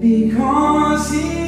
because he